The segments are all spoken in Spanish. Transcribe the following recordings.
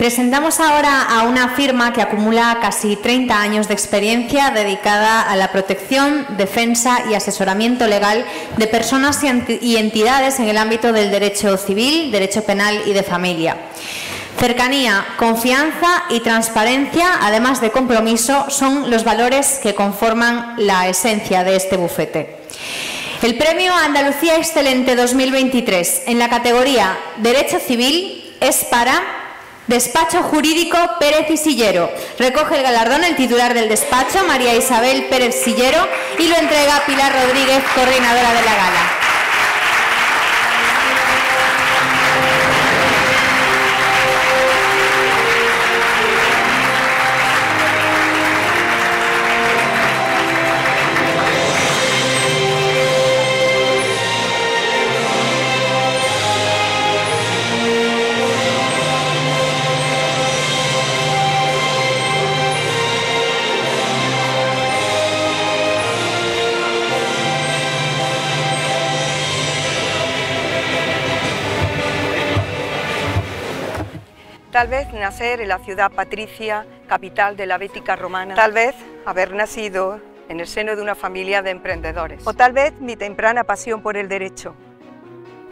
Presentamos ahora a una firma que acumula casi 30 años de experiencia dedicada a la protección, defensa y asesoramiento legal de personas y entidades en el ámbito del derecho civil, derecho penal y de familia. Cercanía, confianza y transparencia, además de compromiso, son los valores que conforman la esencia de este bufete. El premio Andalucía Excelente 2023 en la categoría Derecho Civil es para Despacho Jurídico Pérez y Sillero. Recoge el galardón el titular del despacho, María Isabel Pérez Sillero, y lo entrega Pilar Rodríguez, coordinadora de la gala. Tal vez nacer en la ciudad patricia, capital de la Bética romana. Tal vez haber nacido en el seno de una familia de emprendedores. O tal vez mi temprana pasión por el derecho.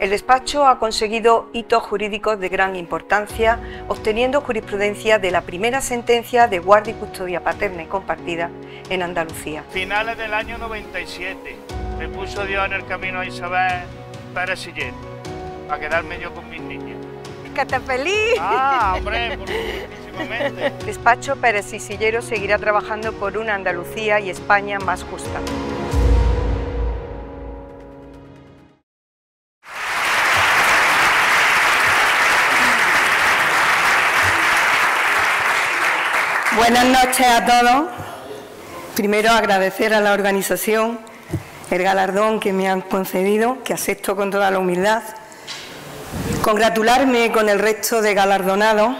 El despacho ha conseguido hitos jurídicos de gran importancia, obteniendo jurisprudencia de la primera sentencia de guardia y custodia paterna y compartida en Andalucía. Finales del año 97, me puso Dios en el camino a Isabel Pérez Siller, a quedarme yo con mis niños feliz. Ah, hombre, Despacho Pérez y Sillero seguirá trabajando por una Andalucía y España más justa. Buenas noches a todos. Primero agradecer a la organización el galardón que me han concedido, que acepto con toda la humildad congratularme con el resto de galardonados,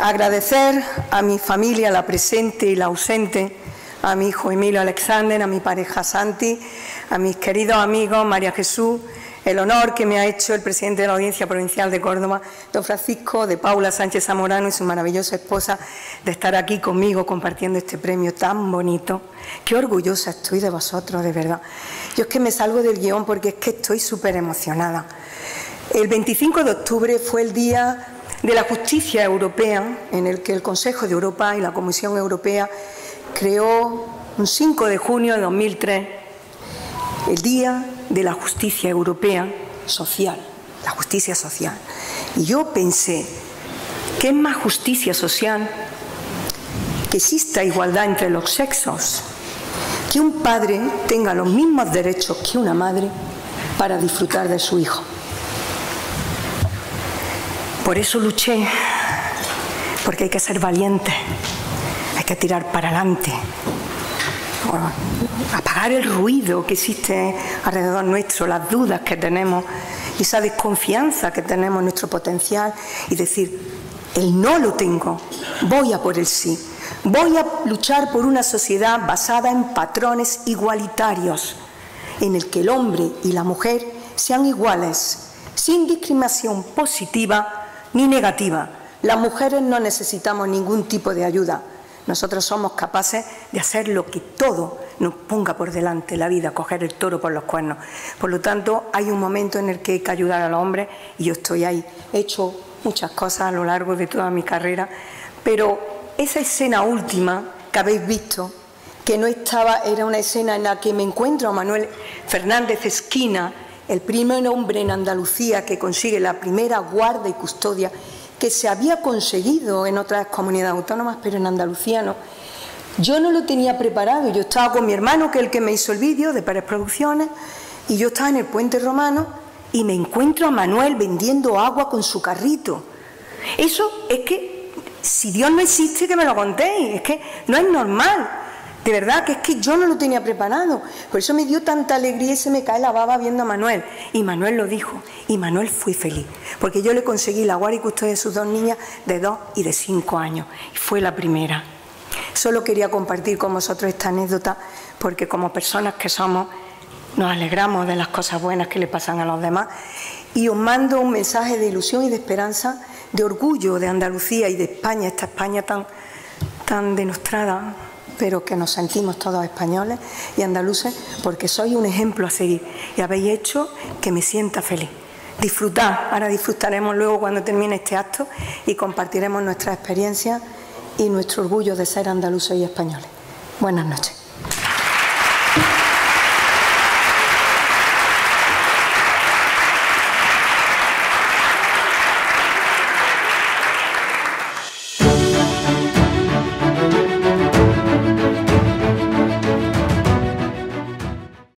agradecer a mi familia, la presente y la ausente, a mi hijo Emilio Alexander, a mi pareja Santi, a mis queridos amigos María Jesús, el honor que me ha hecho el presidente de la Audiencia Provincial de Córdoba, don Francisco de Paula Sánchez Zamorano y su maravillosa esposa, de estar aquí conmigo compartiendo este premio tan bonito. Qué orgullosa estoy de vosotros, de verdad. Yo es que me salgo del guion porque es que estoy súper emocionada. El 25 de octubre fue el Día de la Justicia Europea, en el que el Consejo de Europa y la Comisión Europea creó un 5 de junio de 2003 el Día de la Justicia Europea Social, la justicia social. Y yo pensé, ¿qué es más justicia social? Que exista igualdad entre los sexos, que un padre tenga los mismos derechos que una madre para disfrutar de su hijo. Por eso luché, porque hay que ser valiente, hay que tirar para adelante, apagar el ruido que existe alrededor nuestro, las dudas que tenemos, esa desconfianza que tenemos en nuestro potencial y decir, el no lo tengo, voy a por el sí. Voy a luchar por una sociedad basada en patrones igualitarios, en el que el hombre y la mujer sean iguales, sin discriminación positiva ni negativa. Las mujeres no necesitamos ningún tipo de ayuda. Nosotros somos capaces de hacer lo que todo nos ponga por delante la vida, coger el toro por los cuernos. Por lo tanto, hay un momento en el que hay que ayudar a los hombres y yo estoy ahí. He hecho muchas cosas a lo largo de toda mi carrera, pero esa escena última que habéis visto, que no estaba, era una escena en la que me encuentro a Manuel Fernández Esquina, el primer hombre en Andalucía que consigue la primera guarda y custodia que se había conseguido en otras comunidades autónomas, pero en Andalucía no. Yo no lo tenía preparado, yo estaba con mi hermano, que es el que me hizo el vídeo de Pérez Producciones, y yo estaba en el puente romano y me encuentro a Manuel vendiendo agua con su carrito. Eso es que, si Dios no existe, que me lo contéis, es que no es normal. De verdad que es que yo no lo tenía preparado. Por eso me dio tanta alegría y se me cae la baba viendo a Manuel. Y Manuel lo dijo. Y Manuel fue feliz. Porque yo le conseguí la guardia y de sus dos niñas de dos y de cinco años. Y fue la primera. Solo quería compartir con vosotros esta anécdota porque como personas que somos nos alegramos de las cosas buenas que le pasan a los demás y os mando un mensaje de ilusión y de esperanza, de orgullo de Andalucía y de España, esta España tan, tan denostrada, pero que nos sentimos todos españoles y andaluces, porque sois un ejemplo a seguir y habéis hecho que me sienta feliz. Disfrutad, ahora disfrutaremos luego cuando termine este acto y compartiremos nuestra experiencia y nuestro orgullo de ser andaluces y españoles. Buenas noches.